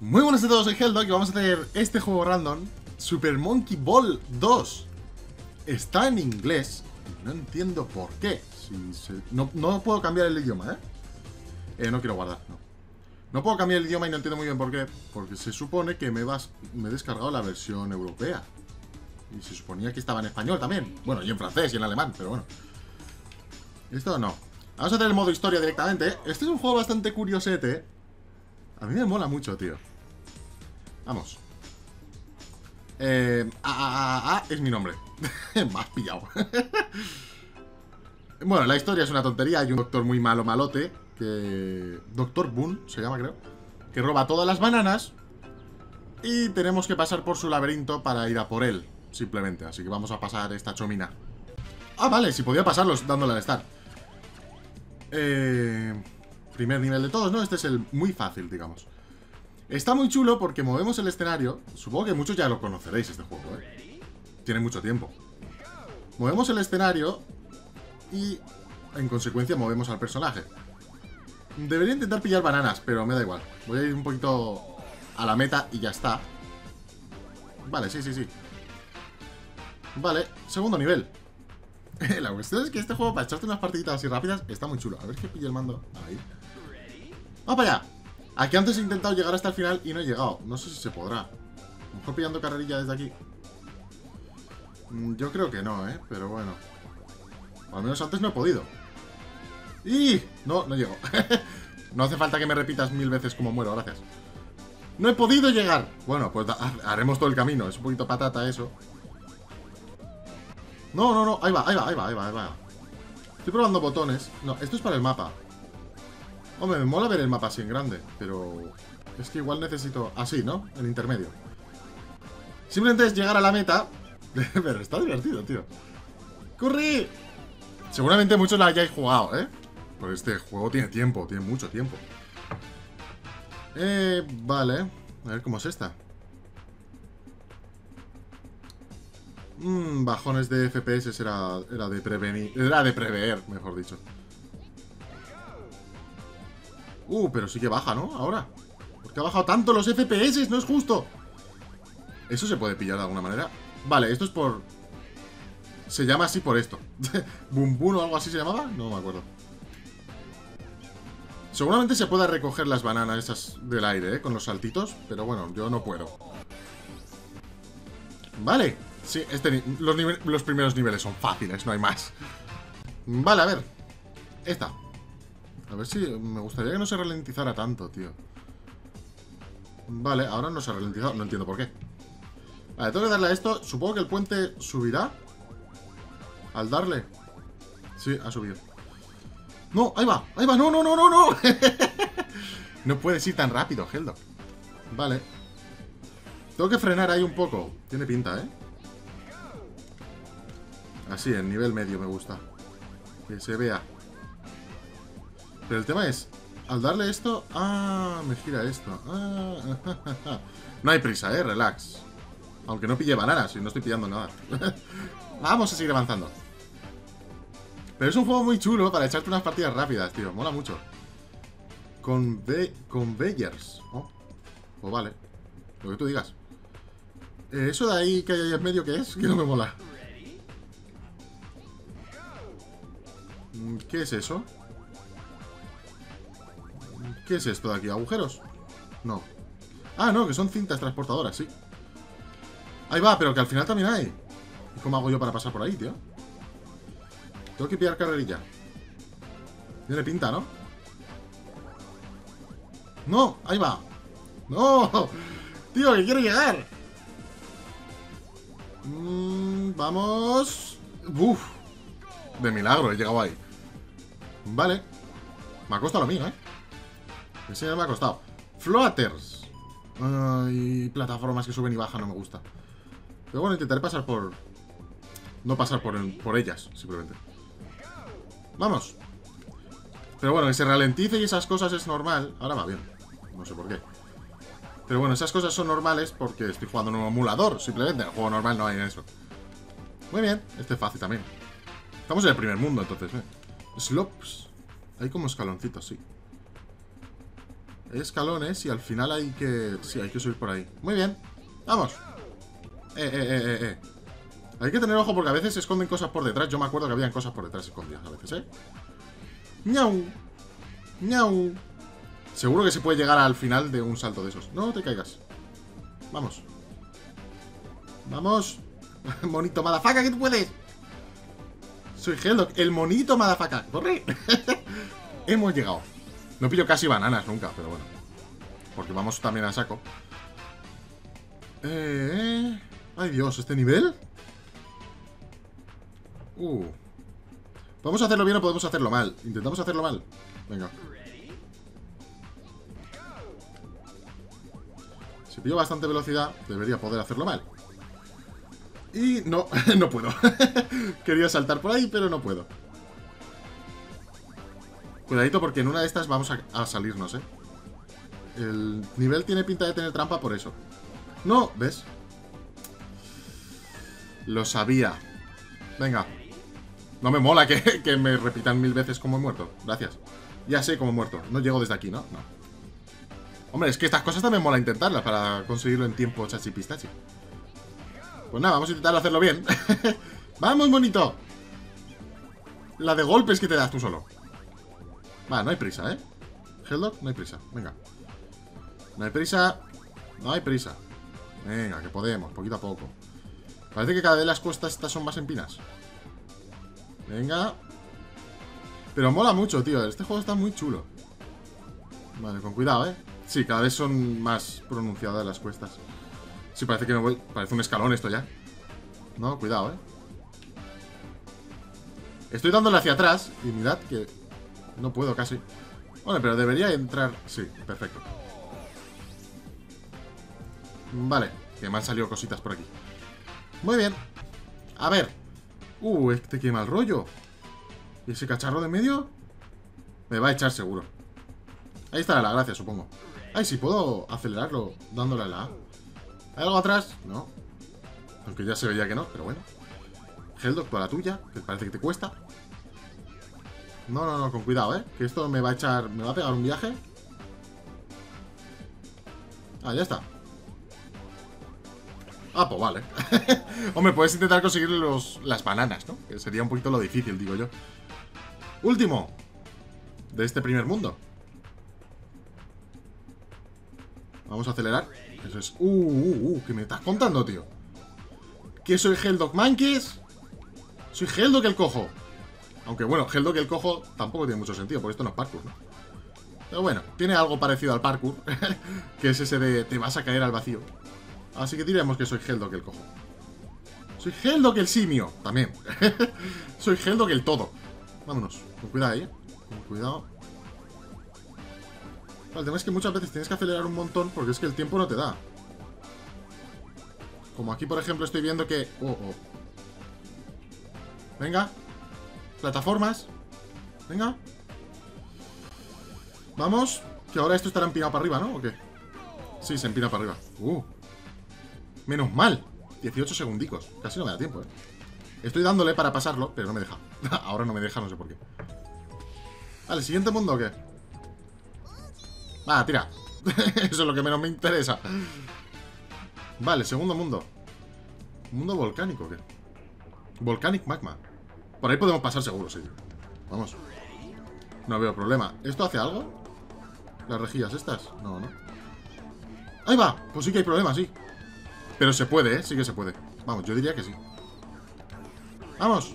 Muy buenas a todos, soy Heldo y vamos a hacer este juego random Super Monkey Ball 2 Está en inglés No entiendo por qué. No, puedo cambiar el idioma, ¿eh? Eh, no quiero guardar, no. No puedo cambiar el idioma y no entiendo muy bien por qué Porque se supone que me, he descargado la versión europea. Y se suponía que estaba en español también. Bueno, y en francés y en alemán, pero bueno. Esto no. Vamos a hacer el modo historia directamente. Este es un juego bastante curiosete a mí me mola mucho, tío. Vamos. Eh, a, a- a- a es mi nombre. has pillado. bueno, la historia es una tontería. Hay un doctor muy malo, malote. Que. Doctor Boone se llama, creo. Que roba todas las bananas. Y tenemos que pasar por su laberinto para ir a por él. Simplemente. Así que vamos a pasar esta chomina. Ah, vale, si podía pasarlos dándole al start. Eh. Primer nivel de todos, ¿no? Este es el muy fácil, digamos. Está muy chulo porque movemos el escenario. Supongo que muchos ya lo conoceréis este juego, ¿eh? Tiene mucho tiempo. Movemos el escenario y, en consecuencia, movemos al personaje. Debería intentar pillar bananas, pero me da igual. Voy a ir un poquito a la meta y ya está. Vale, sí, sí, sí. Vale, segundo nivel. La cuestión es que este juego, para echarte unas partiditas así rápidas, está muy chulo. A ver que pille el mando. Ahí. ¡Vamos para allá! Aquí antes he intentado llegar hasta el final y no he llegado. No sé si se podrá. Mejor pillando carrerilla desde aquí. Mm, Yo creo que no, ¿eh? Pero bueno. Al menos antes no he podido. ¡Y! No, no llego. no hace falta que me repitas mil veces como muero, gracias. ¡No he podido llegar! Bueno, pues haremos todo el camino. Es un poquito patata eso. No, no, no. Ahí va, ahí va, ahí va, ahí va, ahí va. Estoy probando botones. No, esto es para el mapa. Hombre, me mola ver el mapa así en grande, pero... Es que igual necesito... Así, ¿no? En intermedio. Simplemente es llegar a la meta. pero está divertido, tío. ¡Corre! Seguramente muchos la hayáis jugado, ¿eh? Pues este juego tiene tiempo, tiene mucho tiempo. Eh, vale. A ver cómo es esta. Mmm, bajones de FPS era, era de prevenir. Era de prever, mejor dicho. Uh, pero sí que baja, ¿no? Ahora. ¿Por qué ha bajado tanto los FPS? No es justo. ¿Eso se puede pillar de alguna manera? Vale, esto es por... Se llama así por esto. ¿Boom Boom o algo así se llamaba? No me acuerdo. Seguramente se pueda recoger las bananas esas del aire, ¿eh? Con los saltitos. Pero bueno, yo no puedo. Vale. Sí, este los, los primeros niveles son fáciles, no hay más. Vale, a ver. Esta. A ver si me gustaría que no se ralentizara tanto, tío. Vale, ahora no se ha ralentizado, no entiendo por qué. Vale, tengo que darle a esto. Supongo que el puente subirá. Al darle. Sí, ha subido. No, ahí va, ahí va, no, no, no, no, no. no puedes ir tan rápido, Heldo. Vale. Tengo que frenar ahí un poco. Tiene pinta, ¿eh? Así, en nivel medio me gusta. Que se vea. Pero el tema es, al darle esto... Ah, me gira esto. Ah, no hay prisa, eh, relax. Aunque no pille bananas y no estoy pillando nada. Vamos a seguir avanzando. Pero es un juego muy chulo para echarte unas partidas rápidas, tío. Mola mucho. Con Conveyors. Oh, pues vale. Lo que tú digas. Eh, eso de ahí que hay ahí en medio, ¿qué es? Que no me mola. Mm, ¿Qué es eso? ¿Qué es esto de aquí? ¿Agujeros? No. Ah, no, que son cintas transportadoras, sí. Ahí va, pero que al final también hay. ¿Y cómo hago yo para pasar por ahí, tío? Tengo que pillar carrerilla. Tiene pinta, ¿no? ¡No! ¡Ahí va! ¡No! ¡Tío, que quiero llegar! Mm, vamos... ¡Uf! De milagro, he llegado ahí. Vale. Me ha costado lo mío, ¿eh? Ese me ha costado. Floaters. Ay, plataformas que suben y bajan, no me gusta. Pero bueno, intentaré pasar por... No pasar por, por ellas, simplemente. Vamos. Pero bueno, que se ralentice y esas cosas es normal. Ahora va bien. No sé por qué. Pero bueno, esas cosas son normales porque estoy jugando en un emulador, simplemente. En el juego normal no hay eso. Muy bien, este es fácil también. Estamos en el primer mundo, entonces, ¿eh? Slopes. Hay como escaloncitos, sí. Escalones y al final hay que... Sí, hay que subir por ahí. Muy bien. Vamos. Eh, eh, eh, eh, eh. Hay que tener ojo porque a veces se esconden cosas por detrás. Yo me acuerdo que habían cosas por detrás escondidas a veces, ¿eh? ¡Miau! ¡Miau! Seguro que se puede llegar al final de un salto de esos. No te caigas. Vamos. Vamos. Monito madafaca, que tú puedes. Soy Heldock, el monito madafaca. ¡Corre! Hemos llegado. No pillo casi bananas nunca, pero bueno. Porque vamos también a saco. Eh... Ay Dios, ¿este nivel? Uh. ¿Podemos hacerlo bien o podemos hacerlo mal? Intentamos hacerlo mal. Venga. Si pillo bastante velocidad, debería poder hacerlo mal. Y no, no puedo. Quería saltar por ahí, pero no puedo. Cuidadito porque en una de estas vamos a, salirnos, ¿eh? El nivel tiene pinta de tener trampa por eso. No, ¿ves? Lo sabía. Venga. No me mola que, me repitan mil veces como he muerto. Gracias. Ya sé cómo he muerto. No llego desde aquí, ¿no? No. Hombre, es que estas cosas también mola intentarlas para conseguirlo en tiempo chachi pistachi. Pues nada, vamos a intentar hacerlo bien. ¡Vamos, monito! La de golpes que te das tú solo. Va, no hay prisa, ¿eh? Helldog, no hay prisa. Venga. No hay prisa. No hay prisa. Venga, que podemos, poquito a poco. Parece que cada vez las cuestas estas son más empinas. Venga. Pero mola mucho, tío. Este juego está muy chulo. Vale, con cuidado, ¿eh? Sí, cada vez son más pronunciadas las cuestas. Sí, parece que me voy... Parece un escalón esto ya. No, cuidado, ¿eh? Estoy dándole hacia atrás y mirad que... No puedo casi. Bueno, pero debería entrar... Sí, perfecto. Vale, que me han salido cositas por aquí. Muy bien. A ver. Uh, este qué mal rollo. ¿Y ese cacharro de medio? Me va a echar seguro. Ahí estará la gracia, supongo. Ay, si puedo acelerarlo dándole a la A. ¿Hay algo atrás? No. Aunque ya se veía que no, pero bueno. Heldock, para la tuya, que parece que te cuesta. No, no, no, con cuidado, ¿eh? Que esto me va a echar... Me va a pegar un viaje. Ah, ya está. Ah, pues vale. Hombre, puedes intentar conseguir los, las bananas, ¿no? Que sería un poquito lo difícil, digo yo. Último. De este primer mundo. Vamos a acelerar. Eso es... Uh, uh, uh, ¿qué me estás contando, tío? ¿Que soy Helldog Monkeys? Soy Helldog el cojo. Aunque bueno, Helldog el cojo tampoco tiene mucho sentido, porque esto no es parkour, ¿no? Pero bueno, tiene algo parecido al parkour, que es ese de te vas a caer al vacío. Así que diremos que soy Helldog el cojo. Soy Helldog el simio, también. soy Helldog el todo. Vámonos, con cuidado ahí. Con cuidado. El tema es que muchas veces tienes que acelerar un montón porque es que el tiempo no te da. Como aquí, por ejemplo, estoy viendo que... Oh, oh. Venga. Plataformas. Venga. Vamos. Que ahora esto estará empinado para arriba, ¿no? ¿O qué? Sí, se empina para arriba. Uh. Menos mal. 18 segundicos. Casi no me da tiempo, ¿eh? Estoy dándole para pasarlo, pero no me deja. ahora no me deja, no sé por qué. Vale, ¿siguiente mundo o qué? Va, tira. Eso es lo que menos me interesa. Vale, segundo mundo. ¿Mundo volcánico qué? Volcanic Magma. Por ahí podemos pasar seguro, sí. Vamos. No veo problema. ¿Esto hace algo? ¿Las rejillas estas? No, ¿no? ¡Ahí va! Pues sí que hay problema, sí. Pero se puede, ¿eh? Sí que se puede. Vamos, yo diría que sí. ¡Vamos!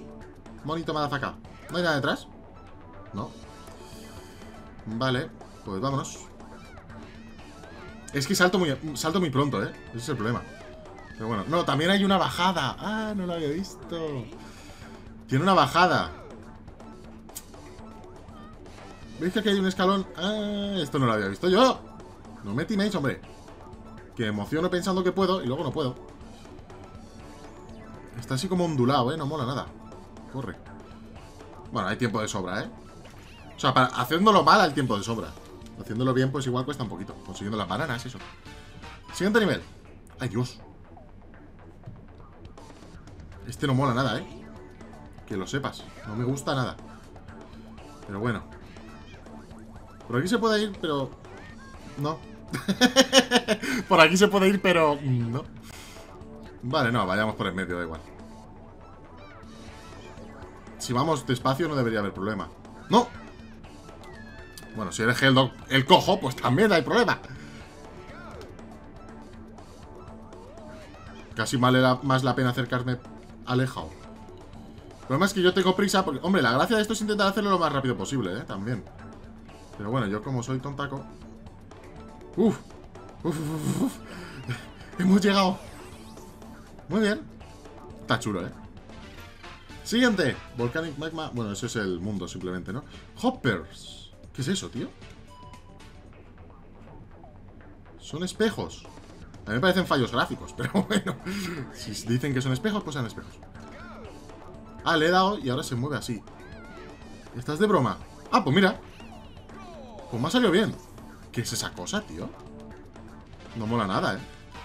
Monito acá. ¿No hay nada detrás? No. Vale, pues vámonos. Es que salto muy, salto muy pronto, ¿eh? Ese es el problema. Pero bueno, no, también hay una bajada. Ah, no lo había visto. Tiene una bajada. ¿Veis que aquí hay un escalón? Ah, esto no lo había visto yo. No me timéis, hombre. Que emociono pensando que puedo y luego no puedo. Está así como ondulado, ¿eh? No mola nada. Corre. Bueno, hay tiempo de sobra, ¿eh? O sea, para, haciéndolo mal hay tiempo de sobra. Haciéndolo bien, pues igual cuesta un poquito. Consiguiendo las bananas, eso. Siguiente nivel. ¡Ay, Dios! Este no mola nada, ¿eh? Que lo sepas. No me gusta nada. Pero bueno. Por aquí se puede ir, pero... No. por aquí se puede ir, pero no. Vale, no, vayamos por el medio, da igual. Si vamos despacio no debería haber problema. ¡No! Bueno, si eres Helldog el cojo, pues también hay problema. Casi vale más la pena acercarme alejado. Problema es que yo tengo prisa porque, hombre, la gracia de esto es intentar hacerlo lo más rápido posible, ¿eh? También. Pero bueno, yo como soy tontaco... Uf, uf, uf, uf. Hemos llegado. Muy bien. Está chulo, ¿eh? Siguiente. Volcanic Magma. Bueno, ese es el mundo simplemente, ¿no? Hoppers. ¿Qué es eso, tío? Son espejos. A mí me parecen fallos gráficos, pero bueno. Si dicen que son espejos, pues son espejos. Ah, le he dado y ahora se mueve así. ¿Estás de broma? Ah, pues mira. Pues me ha salido bien. ¿Qué es esa cosa, tío? No mola nada, ¿eh?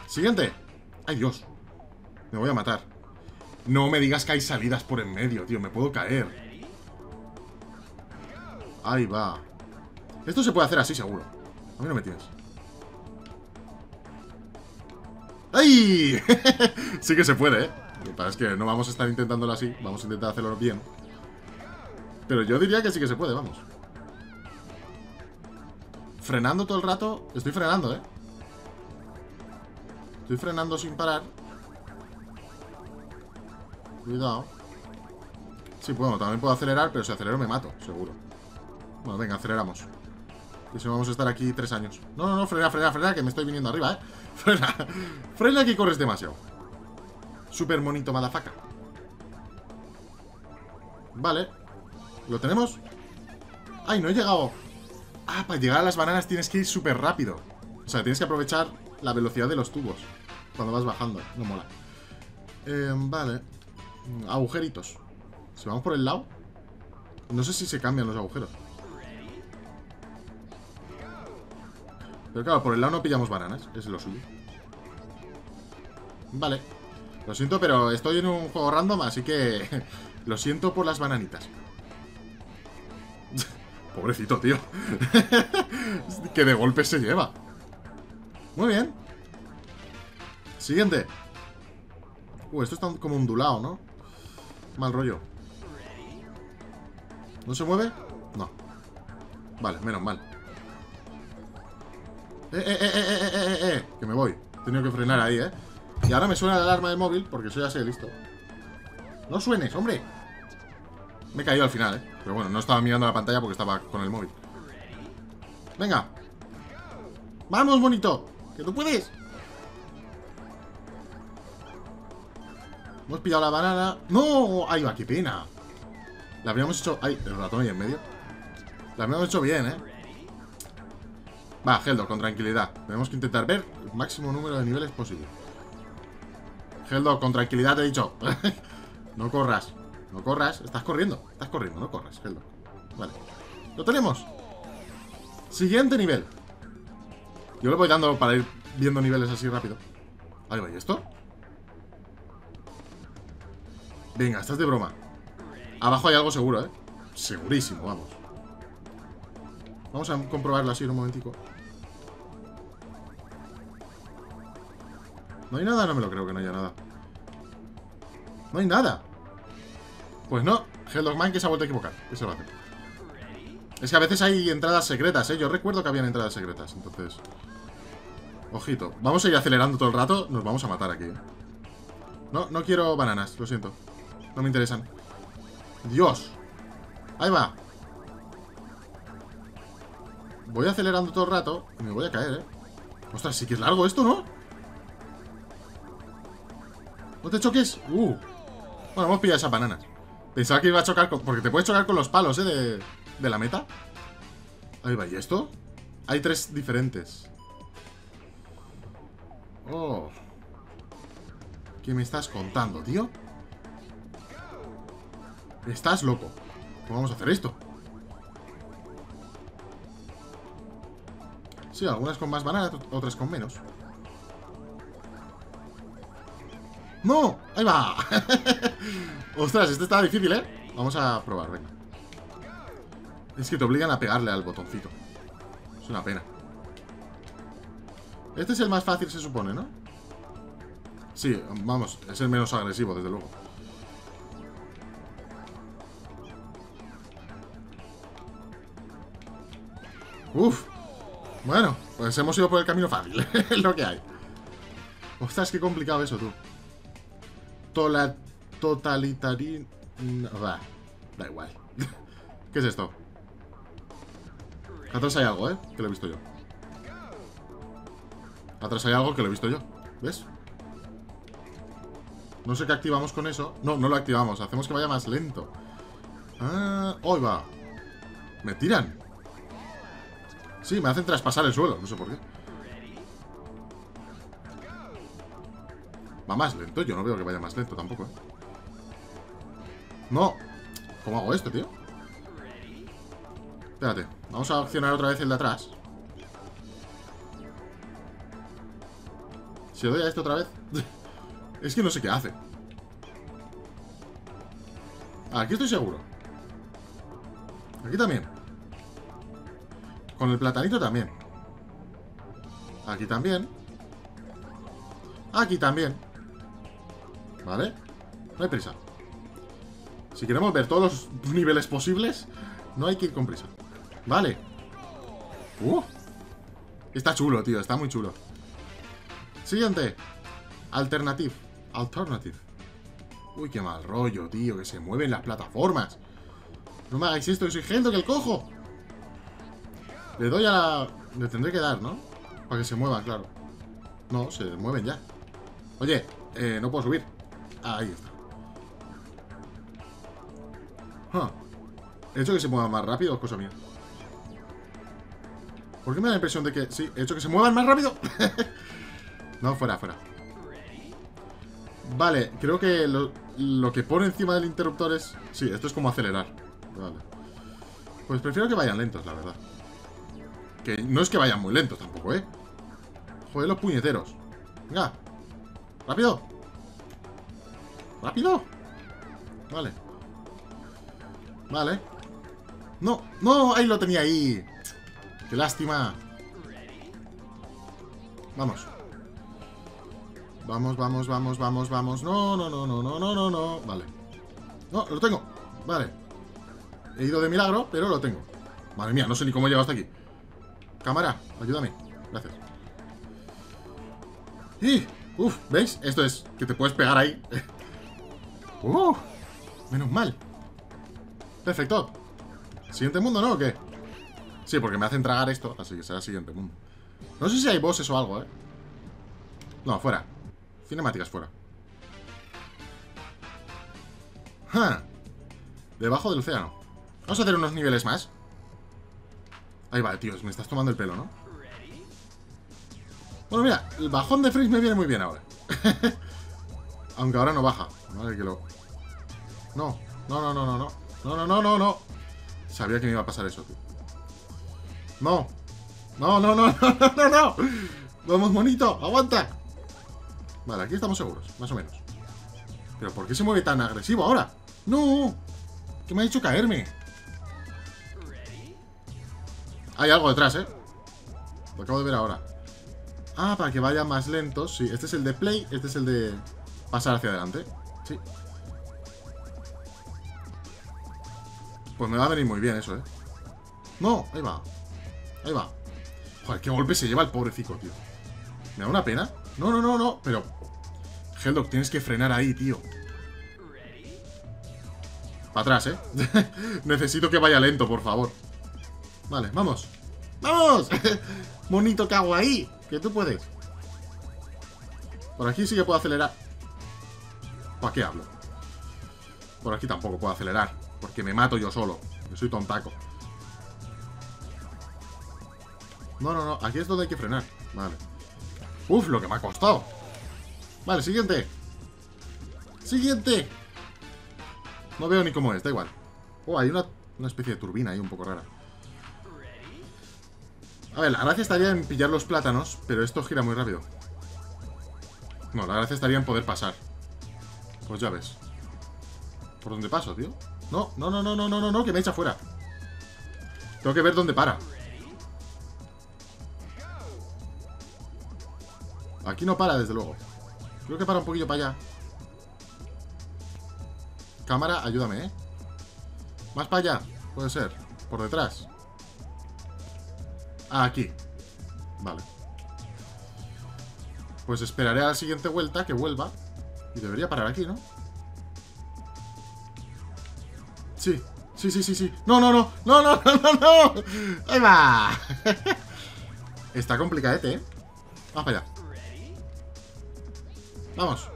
Siguiente. ¡Ay, Dios! Me voy a matar. No me digas que hay salidas por en medio, tío. Me puedo caer. Ahí va. Esto se puede hacer así, seguro. A mí no me tienes. ¡Ay! sí que se puede, ¿eh? Lo que pasa es que no vamos a estar intentándolo así. Vamos a intentar hacerlo bien. Pero yo diría que sí que se puede, vamos. Frenando todo el rato. Estoy frenando, ¿eh? Estoy frenando sin parar. Cuidado. Sí, bueno, también puedo acelerar, pero si acelero me mato, seguro. Bueno, venga, aceleramos. Y si vamos a estar aquí tres años. No, no, no, frena, frena, frena, que me estoy viniendo arriba, ¿eh? Frena. Frena que corres demasiado. Súper monito, madafaca. Vale. ¿Lo tenemos? ¡Ay, no he llegado! Ah, para llegar a las bananas tienes que ir súper rápido. O sea, tienes que aprovechar la velocidad de los tubos. Cuando vas bajando. No mola. Eh, vale. Agujeritos. Si vamos por el lado. No sé si se cambian los agujeros. Pero claro, por el lado no pillamos bananas. Es lo suyo. Vale. Lo siento, pero estoy en un juego random, así que... lo siento por las bananitas. Pobrecito, tío. que de golpe se lleva. Muy bien. Siguiente. Uh, esto está como ondulado, ¿no? Mal rollo. ¿No se mueve? No. Vale, menos mal. Eh, eh, eh, eh, eh, eh, eh, que me voy. He que frenar ahí, ¿eh? Y ahora me suena la alarma del móvil porque soy así, listo. No suenes, hombre. Me he caído al final, ¿eh? Pero bueno, no estaba mirando la pantalla porque estaba con el móvil. Venga. ¡Vamos, bonito! ¡Que tú puedes! Hemos pillado la banana. ¡No! ¡Ay, va! ¡Qué pena! La habríamos hecho... ¡Ay! El ratón ahí en medio. La habríamos hecho bien, ¿eh? Va, Geldo, con tranquilidad. Tenemos que intentar ver el máximo número de niveles posible. Geldo, con tranquilidad te he dicho. no corras. No corras. Estás corriendo. Estás corriendo. No corras, Geldo. Vale. Lo tenemos. Siguiente nivel. Yo le voy dando para ir viendo niveles así rápido. Ahí va, ¿y esto? Venga, estás de broma. Abajo hay algo seguro, ¿eh? Segurísimo, vamos. Vamos a comprobarlo así en un momentico. ¿No hay nada? No me lo creo que no haya nada. No hay nada. Pues no. Hellogman que se ha vuelto a equivocar. ¿Qué se va a hacer? Es que a veces hay entradas secretas, ¿eh? Yo recuerdo que habían entradas secretas, entonces... Ojito. Vamos a ir acelerando todo el rato. Nos vamos a matar aquí, ¿eh? No, no quiero bananas, lo siento. No me interesan. Dios. Ahí va. Voy acelerando todo el rato y me voy a caer, ¿eh? Ostras, sí que es largo esto, ¿no? No te choques. Uh. Bueno, hemos pillado esas bananas. Pensaba que iba a chocar con... Porque te puedes chocar con los palos, ¿eh? De, de la meta. Ahí va. ¿Y esto? Hay tres diferentes. Oh. ¿Qué me estás contando, tío? Estás loco. ¿Cómo vamos a hacer esto? Sí, algunas con más bananas, otras con menos. ¡No! ¡Ahí va! Ostras, este está difícil, ¿eh? Vamos a probar, venga. Es que te obligan a pegarle al botoncito. Es una pena. Este es el más fácil, se supone, ¿no? Sí, vamos, es el menos agresivo, desde luego. Uf. Bueno, pues hemos ido por el camino fácil. es lo que hay. Ostras, qué complicado eso, tú. Tola totalitarismo... Va, da igual. ¿Qué es esto? Atrás hay algo, ¿eh? Que lo he visto yo. Atrás hay algo que lo he visto yo. ¿Ves? No sé qué activamos con eso. No, no lo activamos. Hacemos que vaya más lento. Ah, hoy va. Me tiran. Sí, me hacen traspasar el suelo. No sé por qué. Va más lento. Yo no veo que vaya más lento tampoco, ¿eh? No. ¿Cómo hago esto, tío? Espérate. Vamos a accionar otra vez el de atrás. Si doy a esto otra vez... es que no sé qué hace. Aquí estoy seguro. Aquí también. Con el platanito también. Aquí también. Aquí también. ¿Vale? No hay prisa. Si queremos ver todos los niveles posibles, no hay que ir con prisa. Vale. Uh. Está chulo, tío. Está muy chulo. Siguiente. Alternative. Alternative. Uy, qué mal rollo, tío. Que se mueven las plataformas. No me hagáis esto, que soy gente que el cojo. Le doy a la... Le tendré que dar, ¿no? Para que se muevan, claro. No, se mueven ya. Oye, eh, no puedo subir. Ahí está. ¿He hecho que se muevan más rápido cosa mía? ¿Por qué me da la impresión de que... Sí, he hecho que se muevan más rápido? no, fuera, fuera. Vale, creo que lo, que pone encima del interruptor es... Sí, esto es como acelerar. Vale. Pues prefiero que vayan lentos, la verdad. Que no es que vayan muy lentos tampoco, ¿eh? Joder, los puñeteros. Venga. ¡Rápido! ¡Rápido! Vale. Vale. No, no, ahí lo tenía ahí. Qué lástima. Vamos. Vamos, vamos, vamos, vamos, vamos. No, no, no, no, no, no, no, no. Vale. No, lo tengo. Vale. He ido de milagro, pero lo tengo. Madre mía, no sé ni cómo he llegado hasta aquí. Cámara, ayúdame. Gracias. ¡Y! Uf, ¿veis? Esto es que te puedes pegar ahí. ¡Uh! Menos mal. Perfecto. ¿Siguiente mundo, no? ¿O qué? Sí, porque me hacen tragar esto, así que será siguiente mundo. No sé si hay bosses o algo, ¿eh? No, fuera. Cinemáticas fuera. ¡Ja! Debajo del océano. Vamos a hacer unos niveles más. Ahí va, tío, me estás tomando el pelo, ¿no? Bueno, mira, el bajón de frames me viene muy bien ahora. Aunque ahora no baja. Vale, que lo... No, no, no, no, no, no. No, no, no, no, no. Sabía que me iba a pasar eso, tío. No. No, no, no, no, no, no, no. Vamos, monito, aguanta. Vale, aquí estamos seguros, más o menos. ¿Pero por qué se mueve tan agresivo ahora? ¡No! ¿Qué me ha hecho caerme? Hay algo detrás, ¿eh? Lo acabo de ver ahora. Ah, para que vaya más lento. Sí, este es el de play, este es el de pasar hacia adelante. Sí. Pues me va a venir muy bien eso, ¿eh? No, ahí va. Ahí va. Joder, qué golpe se lleva el pobrecito, tío. ¿Me da una pena? No, no, no, no. Pero... Helldock, tienes que frenar ahí, tío. Para atrás, ¿eh? Necesito que vaya lento, por favor. Vale, vamos. ¡Vamos! Monito hago ahí. Que tú puedes. Por aquí sí que puedo acelerar. ¿Para qué hablo? Por aquí tampoco puedo acelerar. Porque me mato yo solo. Soy tontaco. No, no, no. Aquí es donde hay que frenar. Vale. Uf, lo que me ha costado. Vale, siguiente. Siguiente. No veo ni cómo es, da igual. Oh, hay una, una especie de turbina ahí un poco rara. A ver, la gracia estaría en pillar los plátanos, pero esto gira muy rápido. No, la gracia estaría en poder pasar. Pues ya ves. ¿Por dónde paso, tío? No, no, no, no, no, no, no, no, que me echa fuera. Tengo que ver dónde para. Aquí no para, desde luego. Creo que para un poquillo para allá. Cámara, ayúdame, ¿eh? Más para allá, puede ser. Por detrás. Ah, aquí. Vale. Pues esperaré a la siguiente vuelta que vuelva. Y debería parar aquí, ¿no? Sí, sí, sí, sí, sí. No, no, no, no, no, no, no, no. Ahí va. Está complicadete, ¿eh? Vamos para allá. Vamos.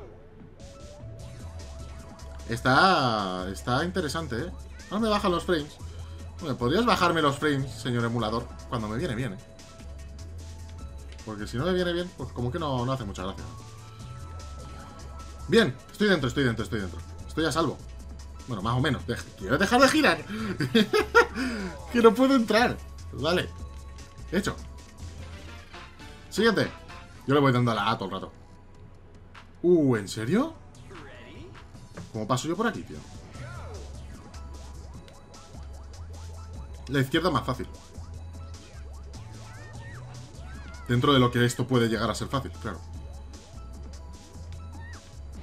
Está... Está interesante, ¿eh? No me bajan los frames. Bueno, podrías bajarme los frames, señor emulador, cuando me viene bien, ¿eh? Porque si no me viene bien, pues como que no, no hace mucha gracia. Bien, estoy dentro, estoy dentro, estoy dentro. Estoy a salvo. Bueno, más o menos. quiero dejar de girar. que no puedo entrar. Vale. Hecho. Siguiente. Yo le voy dando a la A todo el rato. Uh, ¿en serio? ¿Cómo paso yo por aquí, tío? La izquierda más fácil. Dentro de lo que esto puede llegar a ser fácil, claro.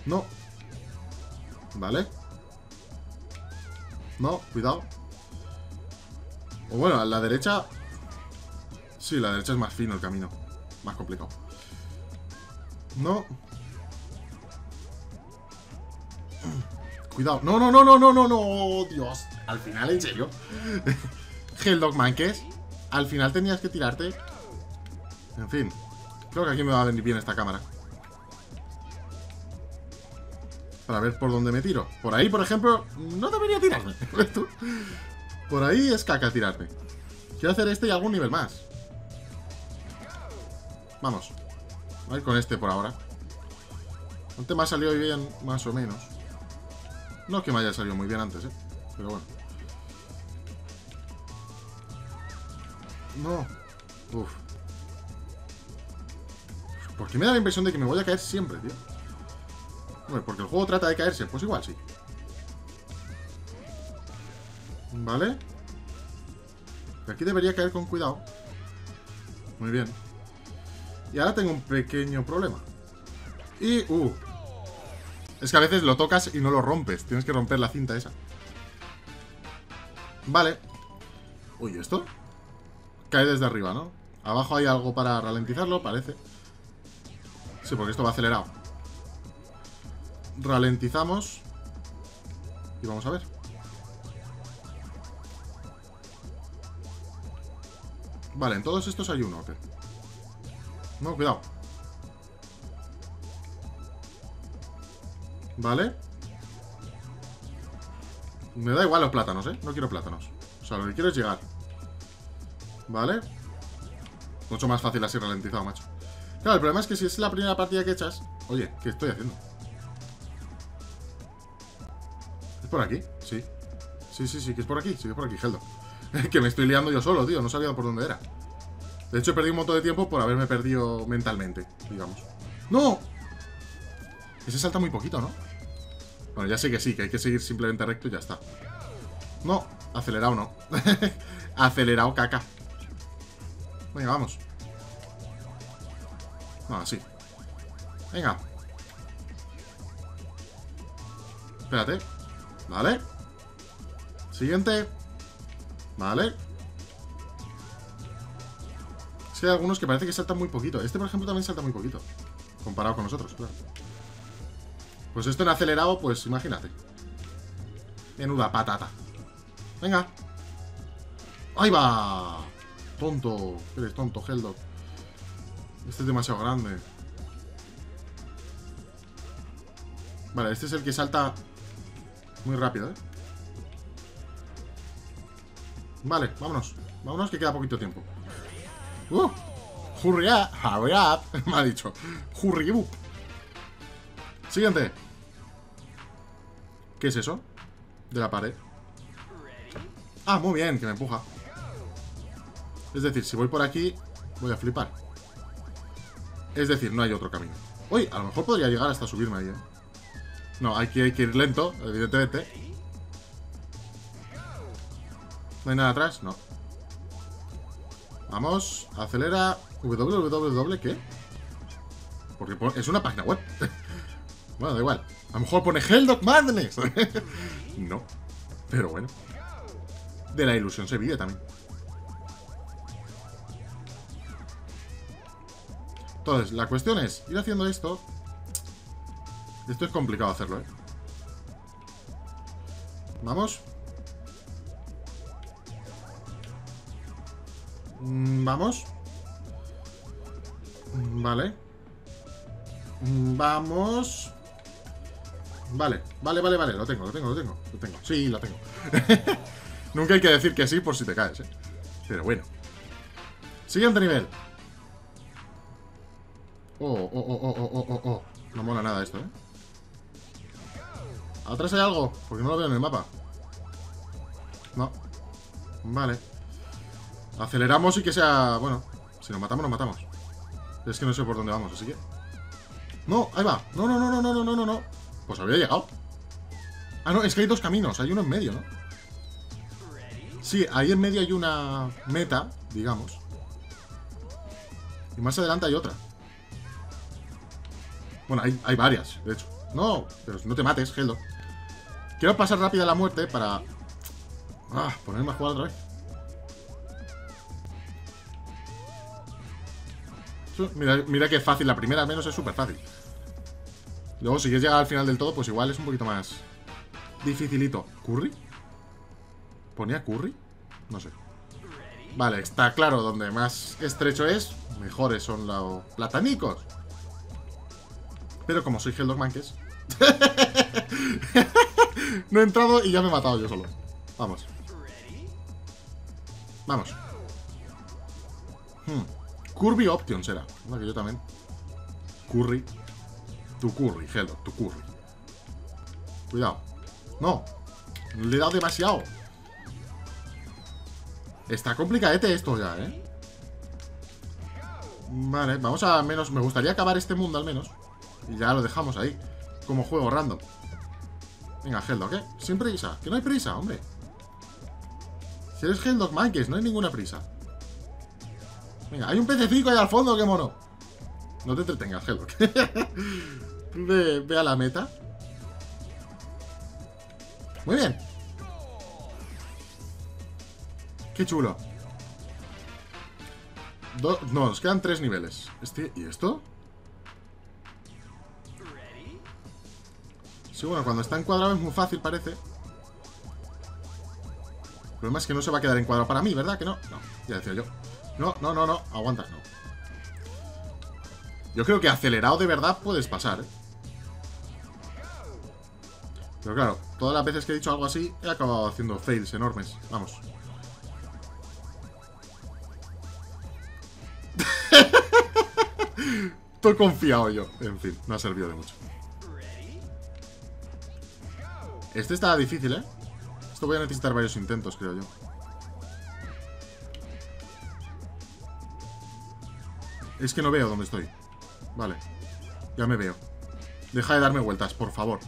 No. Vale. No, cuidado. O bueno, a la derecha... Sí, la derecha es más fino el camino. Más complicado. No. Cuidado. No, no, no, no, no, no. Dios. Al final, ¿en serio? Helldog Manques. Al final tenías que tirarte. En fin. Creo que aquí me va a venir bien esta cámara. Para ver por dónde me tiro. Por ahí, por ejemplo, no debería tirarme. por ahí es caca tirarme. Quiero hacer este y algún nivel más. Vamos. A ir con este por ahora. Antes me ha salido bien, más o menos. No que me haya salido muy bien antes, ¿eh? Pero bueno. No. Uf. ¿Por qué me da la impresión de que me voy a caer siempre, tío? Bueno, porque el juego trata de caerse. Pues igual, sí. Vale. Aquí debería caer con cuidado. Muy bien. Y ahora tengo un pequeño problema. Y... Uh, es que a veces lo tocas y no lo rompes. Tienes que romper la cinta esa. Vale. Uy, ¿esto? Cae desde arriba, ¿no? Abajo hay algo para ralentizarlo, parece. Sí, porque esto va acelerado. Ralentizamos. Y vamos a ver. Vale, en todos estos hay uno, No, cuidado. Vale. Me da igual los plátanos, ¿eh? No quiero plátanos. O sea, lo que quiero es llegar. Vale. Mucho más fácil así ralentizado, macho. Claro, el problema es que si es la primera partida que echas... Oye, ¿qué estoy haciendo? ¿Es por aquí? Sí. Sí, sí, sí, que es por aquí. Sí, que es por aquí, Geldo. que me estoy liando yo solo, tío. No sabía por dónde era. De hecho, he perdido un montón de tiempo por haberme perdido mentalmente, digamos. ¡No! Ese salta muy poquito, ¿no? Bueno, ya sé que sí, que hay que seguir simplemente recto y ya está. No, acelerado no. acelerado caca. Venga, vamos. No, así. Venga. Espérate. Vale. Siguiente. Vale. Es que hay algunos que parece que saltan muy poquito. Este, por ejemplo, también salta muy poquito. Comparado con nosotros, claro. Pues esto en acelerado, pues imagínate. Menuda patata. Venga. ¡Ahí va! Tonto. Eres tonto, Heldog. Este es demasiado grande. Vale, este es el que salta muy rápido, ¿eh? Vale, vámonos. Vámonos que queda poquito tiempo. ¡Uh! ¡Hurry up! ¡Hurry up! Me ha dicho. ¡Hurry up! Siguiente. ¿Qué es eso? De la pared. Ah, muy bien, que me empuja. Es decir, si voy por aquí, voy a flipar. Es decir, no hay otro camino. Uy, a lo mejor podría llegar hasta subirme ahí, ¿eh? No, hay que, hay que ir lento, evidentemente. ¿No hay nada atrás? No. Vamos, acelera. ¿WWW qué? Porque es una página web. bueno, da igual. A lo mejor pone Helldog Madness. no. Pero bueno. De la ilusión se vive también. Entonces, la cuestión es, ir haciendo esto... Esto es complicado hacerlo, ¿eh? Vamos. Mm, vamos. Mm, vale. Mm, vamos. Vale, vale, vale, vale. Lo tengo, lo tengo, lo tengo. Lo tengo. Sí, lo tengo. Nunca hay que decir que sí por si te caes, ¿eh? Pero bueno. Siguiente nivel. Oh, oh, oh, oh, oh, oh, oh. No mola nada esto, ¿eh? ¿Atrás hay algo? Porque no lo veo en el mapa. No. Vale. Aceleramos y que sea... Bueno, si nos matamos, nos matamos. Es que no sé por dónde vamos, así que... No, ahí va. No, no, no, no, no, no, no, no. Pues había llegado. Ah, no, es que hay dos caminos. Hay uno en medio, ¿no? Sí, ahí en medio hay una meta, digamos. Y más adelante hay otra. Bueno, hay, hay varias, de hecho. No, pero no te mates, Heldo. Quiero pasar rápida la muerte para... Ah, ponerme a jugar otra vez. Mira, mira que fácil, la primera al menos es súper fácil. Luego, si quieres llegar al final del todo, pues igual es un poquito más dificilito. ¿Curry? ¿Ponía curry? No sé. Vale, está claro, donde más estrecho es, mejores son los platanicos. Pero como soy Helldog Manques, no he entrado y ya me he matado yo solo. Vamos. Vamos. Hmm. Curvy Option será. que yo también. Curry. Tu curry, hello, tu curry. Cuidado. No. Le he dado demasiado. Está complicadete esto ya, ¿eh? Vale, vamos a menos... Me gustaría acabar este mundo al menos. Y ya lo dejamos ahí. Como juego random. Venga, Helldog, ¿eh? Sin prisa. Que no hay prisa, hombre. Si eres Helldog Monkeys, no hay ninguna prisa. Venga, hay un pececito ahí al fondo, qué mono. No te entretengas, Helldog. ve a la meta. Muy bien. Qué chulo. no, nos quedan tres niveles. Este, ¿Y esto? Sí, bueno, cuando está encuadrado es muy fácil, parece. El problema es que no se va a quedar encuadrado para mí, ¿verdad? Que no. No, ya decía yo. No, no, no, no. Aguanta, no. Yo creo que acelerado de verdad puedes pasar, ¿eh? Pero claro, todas las veces que he dicho algo así, he acabado haciendo fails enormes. Vamos. Estoy confiado yo. En fin, no ha servido de mucho. Este está difícil, ¿eh? Esto voy a necesitar varios intentos, creo yo. Es que no veo dónde estoy. Vale. Ya me veo. Deja de darme vueltas, por favor.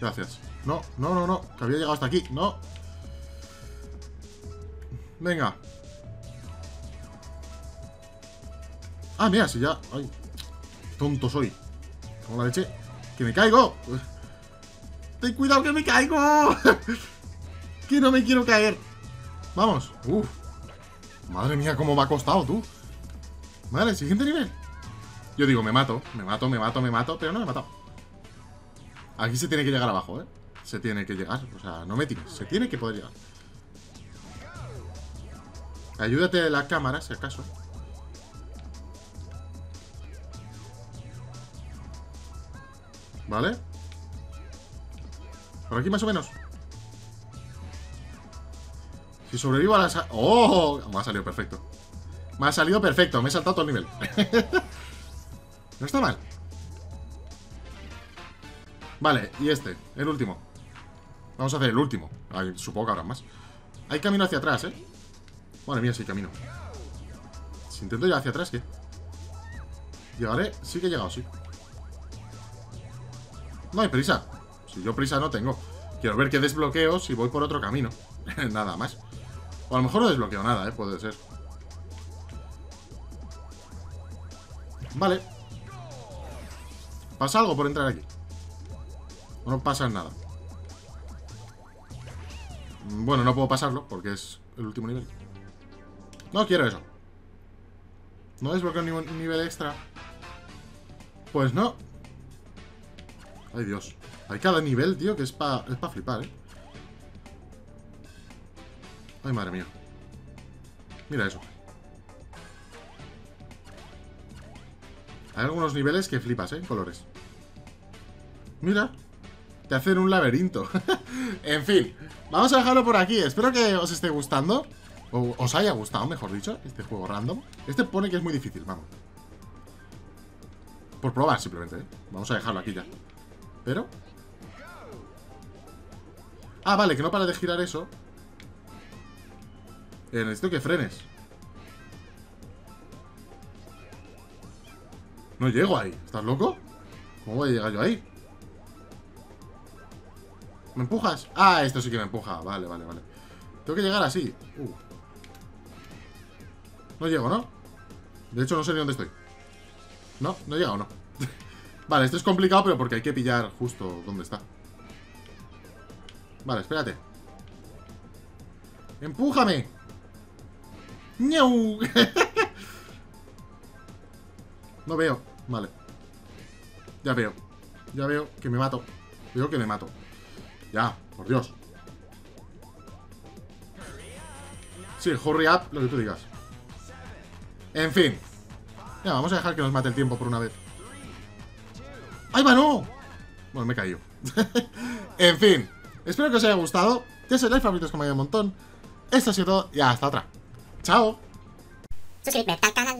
Gracias. No, no, no, no. Que había llegado hasta aquí. No. Venga. Ah, mira, si ya... Ay. Tonto soy. Como la leche. ¡Que me caigo! ¡Ten cuidado que me caigo! que no me quiero caer. Vamos. Uf. Madre mía, cómo me ha costado, tú. Vale, siguiente nivel. Yo digo, me mato, me mato, me mato, me mato, pero no me he matado. Aquí se tiene que llegar abajo, ¿eh? Se tiene que llegar. O sea, no me tires. Se tiene que poder llegar. Ayúdate de la cámara, si acaso. ¿Vale? Por aquí más o menos. Si sobrevivo a la... ¡Oh! Me ha salido perfecto. Me ha salido perfecto. Me he saltado todo el nivel. no está mal. Vale, y este. El último. Vamos a hacer el último. supongo que habrá más. Hay camino hacia atrás, ¿eh? Madre mía, sí, camino. Si intento ir hacia atrás, ¿qué? Llegaré. Sí que he llegado, sí. No hay prisa. Si yo prisa no tengo. Quiero ver qué desbloqueo si voy por otro camino. nada más. O a lo mejor no desbloqueo nada, ¿eh? Puede ser. Vale. ¿Pasa algo por entrar aquí? ¿O no pasa nada? Bueno, no puedo pasarlo porque es el último nivel. No quiero eso. ¿No es porque un nivel extra? Pues no. Ay, Dios. Hay cada nivel, tío, que es para es pa flipar, ¿eh? Ay, madre mía. Mira eso. Hay algunos niveles que flipas, ¿eh? Colores. Mira. Te hacen un laberinto. en fin. Vamos a dejarlo por aquí. Espero que os esté gustando. O os haya gustado, mejor dicho, este juego random. Este pone que es muy difícil, vamos. Por probar, simplemente, ¿eh? Vamos a dejarlo aquí ya. Pero... Ah, vale, que no para de girar eso. Eh, necesito que frenes. No llego ahí. ¿Estás loco? ¿Cómo voy a llegar yo ahí? ¿Me empujas? Ah, esto sí que me empuja. Vale, vale, vale. Tengo que llegar así. Uh. No llego, ¿no? De hecho, no sé ni dónde estoy. No, no llega o no. vale, esto es complicado, pero porque hay que pillar justo dónde está. Vale, espérate. ¡Empújame! ¡Niau! no veo. Vale. Ya veo. Ya veo que me mato. Veo que me mato. Ya, por Dios. Sí, hurry up, lo que tú digas. En fin. Ya, vamos a dejar que nos mate el tiempo por una vez. ¡Ay, va, no! Bueno, me he caído. en fin. Espero que os haya gustado. Yo soy Life Favoritos como hay un montón. Esto ha sido todo y hasta otra. ¡Chao! Suscríbete al canal